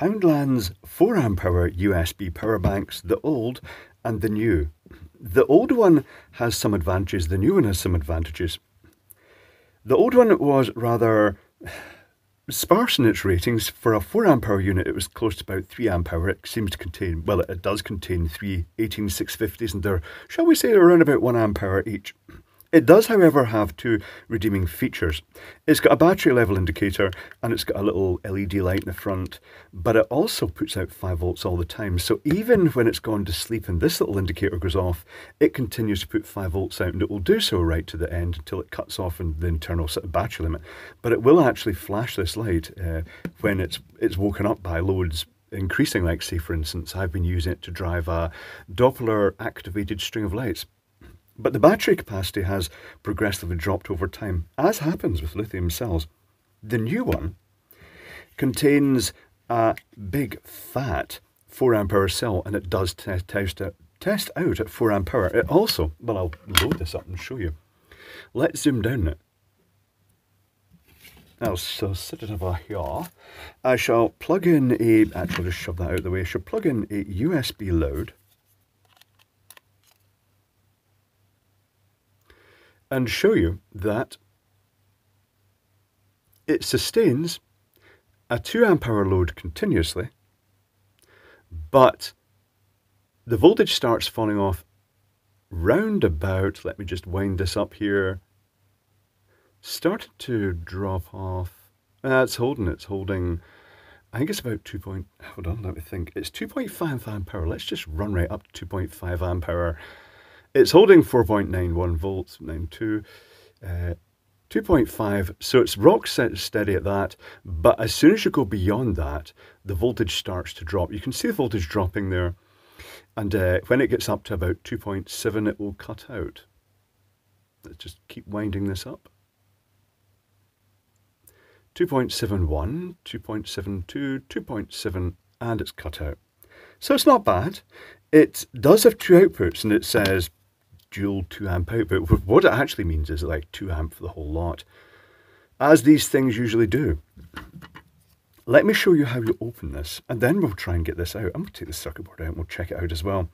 Poundland's 4 amp hour USB power banks, the old and the new. The old one has some advantages, the new one has some advantages. The old one was rather sparse in its ratings. For a 4 amp hour unit, it was close to about 3 amp hour. It seems to contain, well, it does contain three 18650s, and they're, shall we say, around about 1 amp hour each. It does, however, have two redeeming features. It's got a battery level indicator and it's got a little LED light in the front, but it also puts out 5 volts all the time. So even when it's gone to sleep and this little indicator goes off, it continues to put 5 volts out and it will do so right to the end until it cuts off in the internal sort of battery limit. But it will actually flash this light uh, when it's, it's woken up by loads increasing, like say for instance, I've been using it to drive a Doppler activated string of lights but the battery capacity has progressively dropped over time, as happens with lithium cells. The new one contains a big fat 4 amp hour cell and it does test, test, test out at 4 amp hour. It also, well, I'll load this up and show you. Let's zoom down it. Now, so sit it over here. I shall plug in a, actually just shove that out of the way, I shall plug in a USB load and show you that it sustains a 2 amp hour load continuously, but the voltage starts falling off round about, let me just wind this up here, started to drop off. Uh, it's holding, it's holding, I think it's about 2. Point, hold on, let me think. It's 2.5 amp hour. Let's just run right up to 2.5 amp hour it's holding 4.91 volts, 92, uh, 2.5, so it's rock steady at that, but as soon as you go beyond that, the voltage starts to drop. You can see the voltage dropping there, and uh, when it gets up to about 2.7, it will cut out. Let's just keep winding this up. 2.71, 2.72, 2.7, and it's cut out. So it's not bad. It does have two outputs, and it says dual 2 amp output. What it actually means is like 2 amp for the whole lot, as these things usually do. Let me show you how you open this, and then we'll try and get this out. I'm going to take the circuit board out and we'll check it out as well.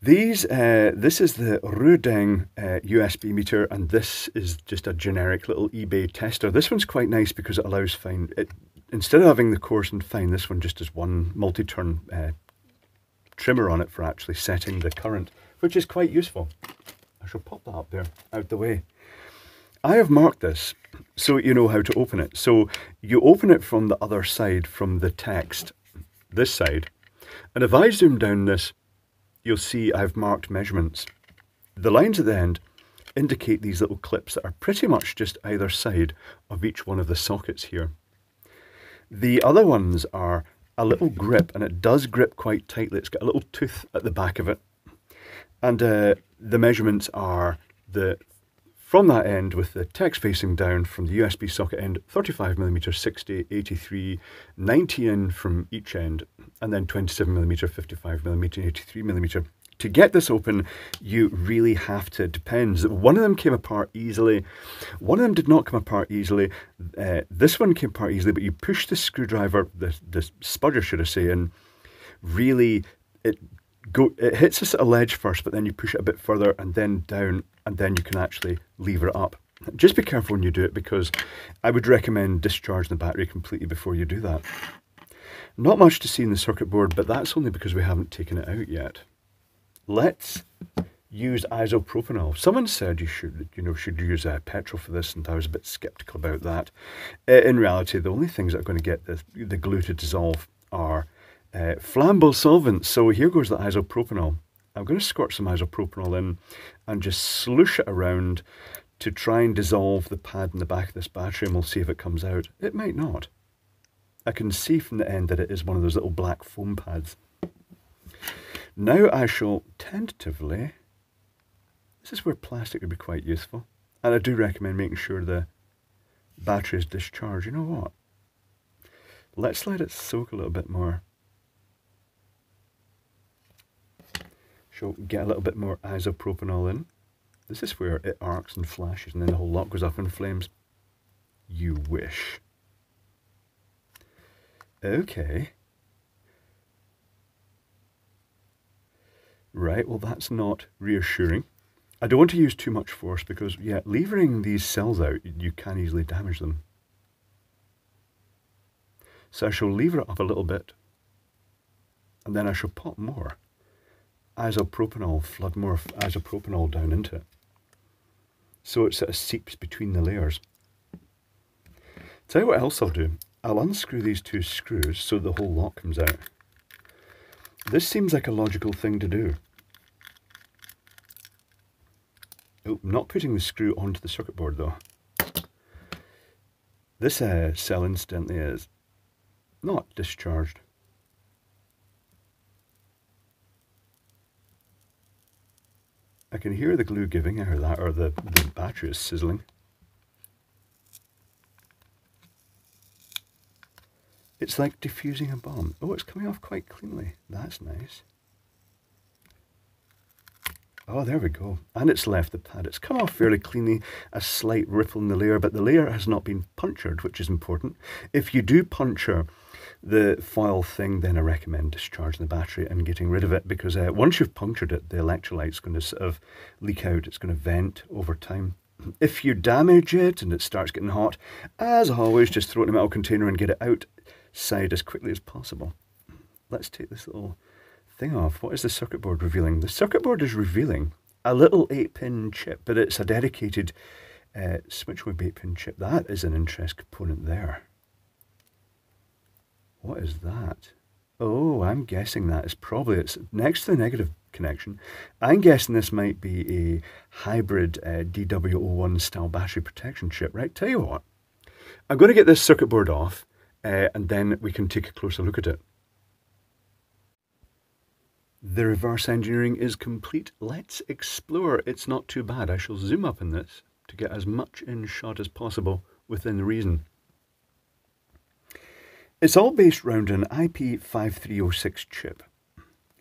These, uh, this is the Rudeng uh, USB meter, and this is just a generic little eBay tester. This one's quite nice because it allows fine. It, instead of having the coarse and fine, this one just has one multi-turn uh, trimmer on it for actually setting the current, which is quite useful. I shall pop that up there, out the way. I have marked this so you know how to open it. So you open it from the other side, from the text, this side. And if I zoom down this, you'll see I've marked measurements. The lines at the end indicate these little clips that are pretty much just either side of each one of the sockets here. The other ones are a little grip, and it does grip quite tightly. It's got a little tooth at the back of it. And uh, the measurements are the from that end with the text facing down from the USB socket end 35mm 60 83 90 in from each end and then 27mm 55mm 83mm to get this open, you really have to. It depends. One of them came apart easily. One of them did not come apart easily. Uh, this one came apart easily, but you push the screwdriver, the, the spudger, should I say, and really it go it hits at a ledge first, but then you push it a bit further and then down, and then you can actually lever it up. Just be careful when you do it because I would recommend discharging the battery completely before you do that. Not much to see in the circuit board, but that's only because we haven't taken it out yet let's use isopropanol. Someone said you should, you know, should use uh, petrol for this, and I was a bit skeptical about that. Uh, in reality, the only things that are going to get the, the glue to dissolve are uh, flammable solvents. So here goes the isopropanol. I'm going to squirt some isopropanol in and just slush it around to try and dissolve the pad in the back of this battery, and we'll see if it comes out. It might not. I can see from the end that it is one of those little black foam pads. Now I shall tentatively, this is where plastic would be quite useful. And I do recommend making sure the battery is discharged. You know what? Let's let it soak a little bit more. Shall get a little bit more isopropanol in. This is where it arcs and flashes and then the whole lot goes up in flames. You wish. Okay. Right, well that's not reassuring. I don't want to use too much force because, yeah, levering these cells out, you can easily damage them. So I shall lever it up a little bit, and then I shall pop more isopropanol, flood more isopropanol down into it. So it sort of seeps between the layers. Tell you what else I'll do. I'll unscrew these two screws so the whole lot comes out. This seems like a logical thing to do. Oh, not putting the screw onto the circuit board though. This uh, cell incidentally is not discharged. I can hear the glue giving or that or the, the battery is sizzling. It's like diffusing a bomb. Oh, it's coming off quite cleanly. That's nice. Oh, there we go. And it's left the pad. It's come off fairly cleanly, a slight ripple in the layer, but the layer has not been punctured, which is important. If you do puncture the foil thing, then I recommend discharging the battery and getting rid of it because uh, once you've punctured it, the electrolyte's going to sort of leak out. It's going to vent over time. If you damage it and it starts getting hot, as always, just throw it in a metal container and get it outside as quickly as possible. Let's take this little thing off. What is the circuit board revealing? The circuit board is revealing a little 8-pin chip, but it's a dedicated uh, switchwave 8-pin chip. That is an interest component there. What is that? Oh, I'm guessing that is probably, it's next to the negative connection. I'm guessing this might be a hybrid uh, DW01 style battery protection chip. Right, tell you what, I'm going to get this circuit board off uh, and then we can take a closer look at it. The reverse engineering is complete. Let's explore. It's not too bad. I shall zoom up in this to get as much in shot as possible within reason. It's all based around an IP5306 chip.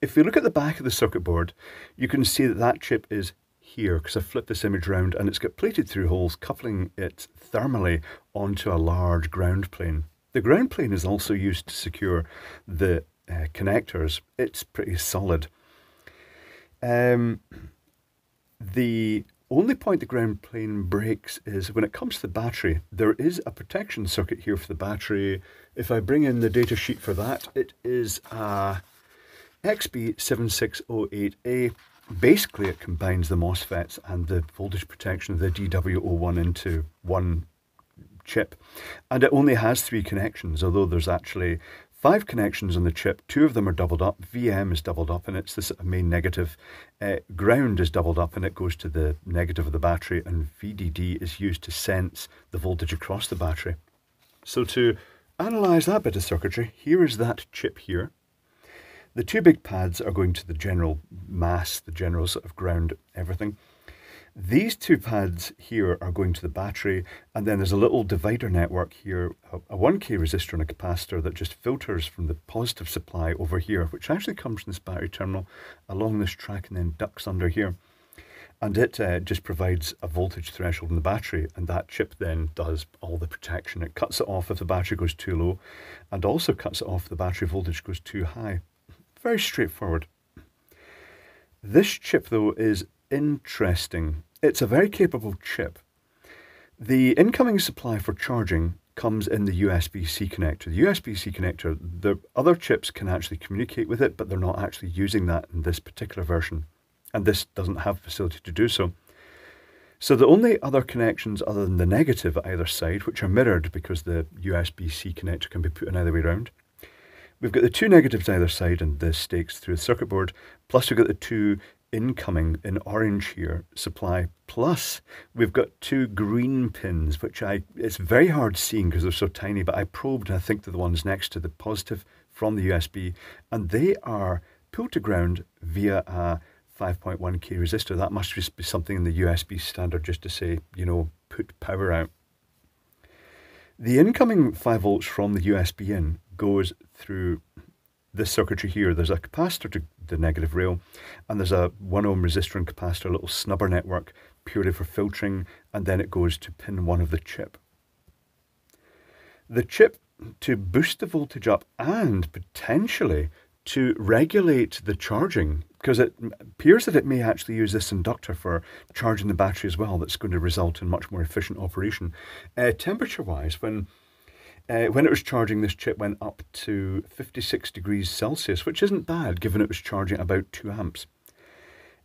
If you look at the back of the circuit board, you can see that that chip is here because I flipped this image around and it's got plated through holes coupling it thermally onto a large ground plane. The ground plane is also used to secure the uh, connectors, it's pretty solid. Um, the only point the ground plane breaks is when it comes to the battery. There is a protection circuit here for the battery. If I bring in the data sheet for that, it is a XB7608A. Basically, it combines the MOSFETs and the voltage protection of the DW01 into one chip. And it only has three connections, although there's actually five connections on the chip. Two of them are doubled up. VM is doubled up, and it's the main negative. Uh, ground is doubled up, and it goes to the negative of the battery. And VDD is used to sense the voltage across the battery. So to analyze that bit of circuitry, here is that chip here. The two big pads are going to the general mass, the general sort of ground everything. These two pads here are going to the battery, and then there's a little divider network here, a 1K resistor and a capacitor that just filters from the positive supply over here, which actually comes from this battery terminal along this track and then ducks under here. And it uh, just provides a voltage threshold in the battery, and that chip then does all the protection. It cuts it off if the battery goes too low, and also cuts it off if the battery voltage goes too high. Very straightforward. This chip, though, is interesting. It's a very capable chip. The incoming supply for charging comes in the USB-C connector. The USB-C connector, the other chips can actually communicate with it, but they're not actually using that in this particular version. And this doesn't have facility to do so. So the only other connections other than the negative at either side, which are mirrored because the USB-C connector can be put in either way around, we've got the two negatives either side and the stakes through the circuit board, plus we've got the two incoming in orange here supply. Plus we've got two green pins which I it's very hard seeing because they're so tiny but I probed I think they're the ones next to the positive from the USB and they are pulled to ground via a 5.1k resistor. That must just be something in the USB standard just to say you know put power out. The incoming 5 volts from the USB in goes through this circuitry here, there's a capacitor to the negative rail, and there's a 1 ohm resistor and capacitor, a little snubber network, purely for filtering, and then it goes to pin 1 of the chip. The chip to boost the voltage up and potentially to regulate the charging because it appears that it may actually use this inductor for charging the battery as well. That's going to result in much more efficient operation. Uh, temperature wise, when uh, when it was charging, this chip went up to 56 degrees Celsius, which isn't bad given it was charging about 2 amps.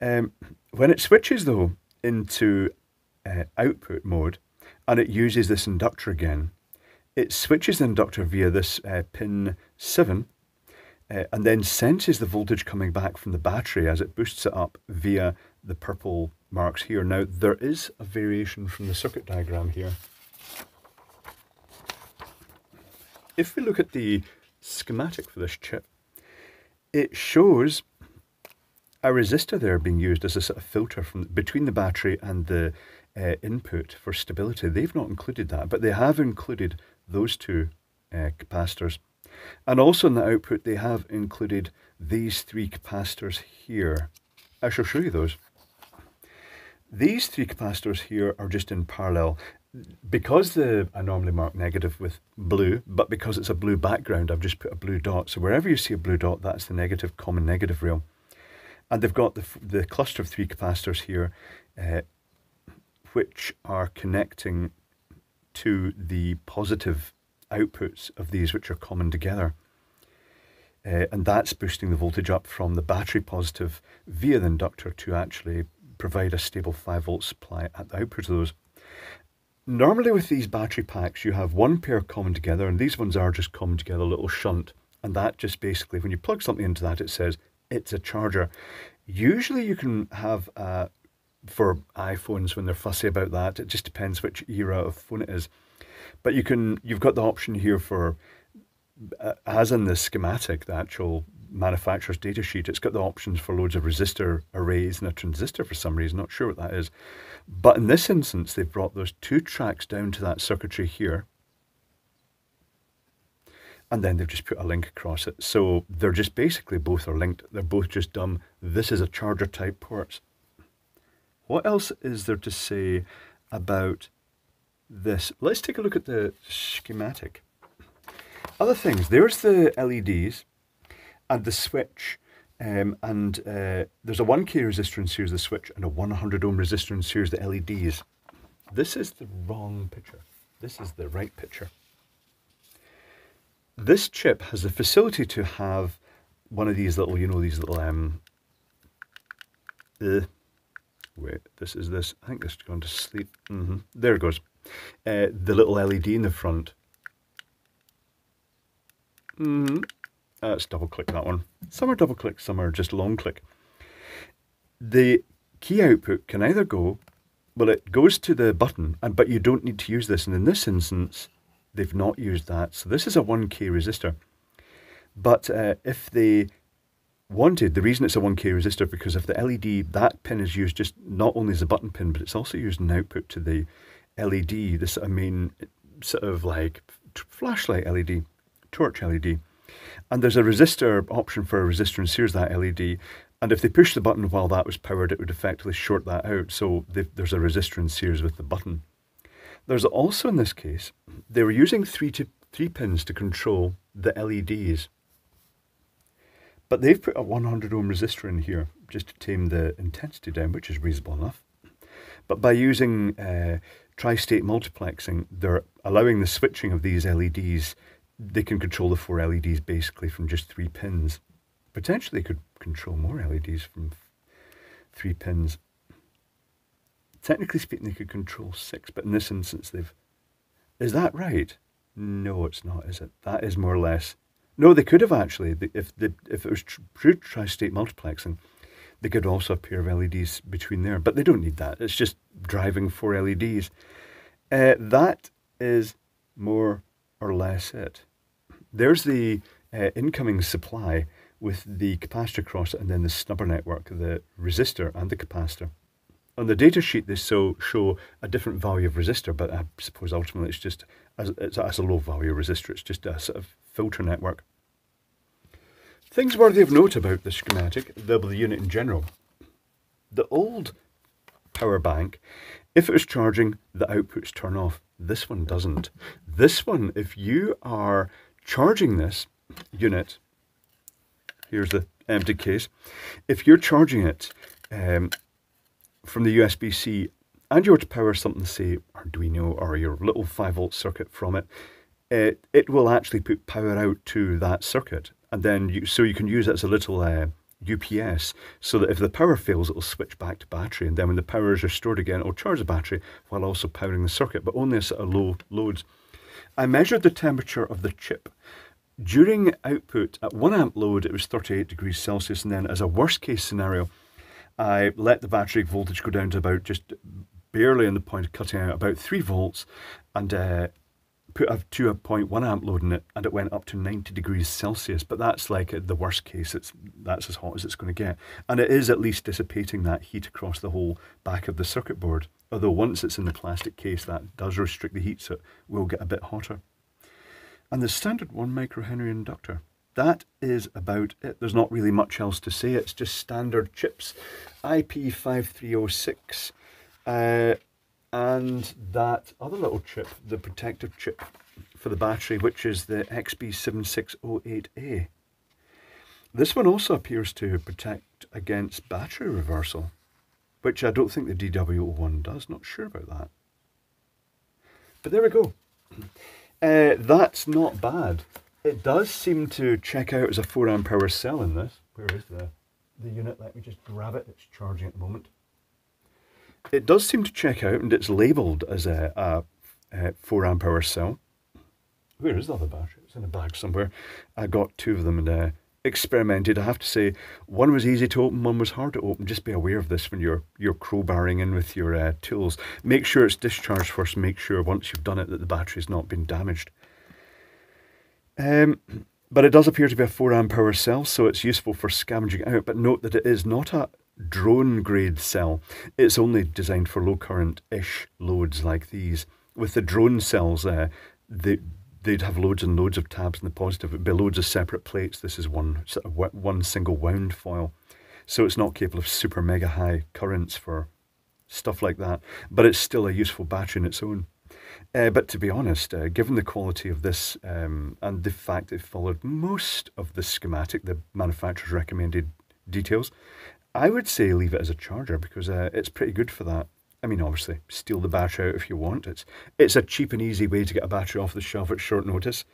Um, when it switches though into uh, output mode and it uses this inductor again, it switches the inductor via this uh, pin 7 uh, and then senses the voltage coming back from the battery as it boosts it up via the purple marks here. Now, there is a variation from the circuit diagram here. If we look at the schematic for this chip, it shows a resistor there being used as a sort of filter from between the battery and the uh, input for stability. They've not included that, but they have included those two uh, capacitors. And also in the output, they have included these three capacitors here. I shall show you those. These three capacitors here are just in parallel. Because the I normally mark negative with blue, but because it's a blue background, I've just put a blue dot. So wherever you see a blue dot, that's the negative, common negative rail. And they've got the, the cluster of three capacitors here, uh, which are connecting to the positive outputs of these which are common together. Uh, and that's boosting the voltage up from the battery positive via the inductor to actually provide a stable 5 volt supply at the output of those. Normally with these battery packs you have one pair common together and these ones are just common together, a little shunt. And that just basically, when you plug something into that, it says it's a charger. Usually you can have, uh, for iPhones when they're fussy about that, it just depends which era of phone it is but you can, you've got the option here for, uh, as in the schematic, the actual manufacturer's data sheet, it's got the options for loads of resistor arrays and a transistor for some reason, not sure what that is. But in this instance, they've brought those two tracks down to that circuitry here. And then they've just put a link across it. So they're just basically both are linked. They're both just dumb. This is a charger type port. What else is there to say about this. Let's take a look at the schematic. Other things, there's the LEDs and the switch. Um, and uh, there's a 1k resistor here's the switch and a 100 ohm resistor here's the LEDs. This is the wrong picture. This is the right picture. This chip has the facility to have one of these little, you know, these little, um, uh, wait, this is this, I think this is going to sleep. Mm -hmm. There it goes uh, the little LED in the front. Mm -hmm. Let's double click that one. Some are double click, some are just long click. The key output can either go, well, it goes to the button, and but you don't need to use this. And in this instance, they've not used that. So this is a 1K resistor. But uh, if they wanted, the reason it's a 1K resistor, because if the LED, that pin is used just not only as a button pin, but it's also used in output to the LED, this I mean sort of like flashlight LED, torch LED. And there's a resistor option for a resistor and series that LED. And if they push the button while that was powered, it would effectively short that out. So there's a resistor in series with the button. There's also in this case, they were using three to three pins to control the LEDs. But they've put a 100 ohm resistor in here just to tame the intensity down, which is reasonable enough. But by using uh, tri-state multiplexing, they're allowing the switching of these LEDs. They can control the four LEDs basically from just three pins. Potentially they could control more LEDs from three pins. Technically speaking, they could control six, but in this instance, they've... Is that right? No, it's not, is it? That is more or less... No, they could have actually, if, the, if it was true tri-state multiplexing, they could also have a pair of LEDs between there, but they don't need that. It's just driving four LEDs. Uh, that is more or less it. There's the uh, incoming supply with the capacitor across it and then the snubber network, the resistor and the capacitor. On the data sheet, they so show a different value of resistor, but I suppose ultimately it's just as, it's, as a low value resistor. It's just a sort of filter network. Things worthy of note about the schematic, the, the unit in general. The old power bank If it was charging, the outputs turn off. This one doesn't. This one, if you are charging this unit, here's the empty case. If you're charging it um, from the USB-C and you were to power something, say Arduino or your little 5 volt circuit from it, it, it will actually put power out to that circuit. And then you, so you can use it as a little uh, UPS so that if the power fails, it'll switch back to battery. And then when the power is restored again, it'll charge the battery while also powering the circuit, but only at a low loads. I measured the temperature of the chip. During output at 1 amp load, it was 38 degrees Celsius. And then as a worst case scenario, I let the battery voltage go down to about just barely on the point of cutting out about 3 volts and uh, put a 2.1 amp load in it and it went up to 90 degrees Celsius. But that's like the worst case, it's that's as hot as it's going to get. And it is at least dissipating that heat across the whole back of the circuit board. Although once it's in the plastic case, that does restrict the heat, so it will get a bit hotter. And the standard 1 microhenry inductor. That is about it. There's not really much else to say. It's just standard chips. IP5306. Uh, and that other little chip, the protective chip for the battery, which is the XB7608A. This one also appears to protect against battery reversal, which I don't think the DW01 does. Not sure about that. But there we go. Uh, that's not bad. It does seem to check out as a 4 amp hour cell in this. Where is the, the unit? Let me just grab it. It's charging at the moment. It does seem to check out and it's labelled as a, a, a 4 amp hour cell. Where is the other battery? It's in a bag somewhere. I got two of them and uh, experimented. I have to say, one was easy to open, one was hard to open. Just be aware of this when you're you're crowbarring in with your uh, tools. Make sure it's discharged first. Make sure once you've done it that the battery's not been damaged. Um, but it does appear to be a 4 amp hour cell, so it's useful for scavenging out. But note that it is not a drone grade cell. It's only designed for low current ish loads like these. With the drone cells, uh, they, they'd have loads and loads of tabs in the positive. It'd be loads of separate plates. This is one one single wound foil. So it's not capable of super mega high currents for stuff like that. But it's still a useful battery in its own. Uh, but to be honest, uh, given the quality of this um, and the fact it followed most of the schematic, the manufacturer's recommended details, I would say leave it as a charger because uh, it's pretty good for that. I mean, obviously, steal the battery out if you want. It's it's a cheap and easy way to get a battery off the shelf at short notice.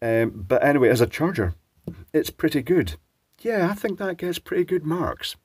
Um, but anyway, as a charger, it's pretty good. Yeah, I think that gets pretty good marks.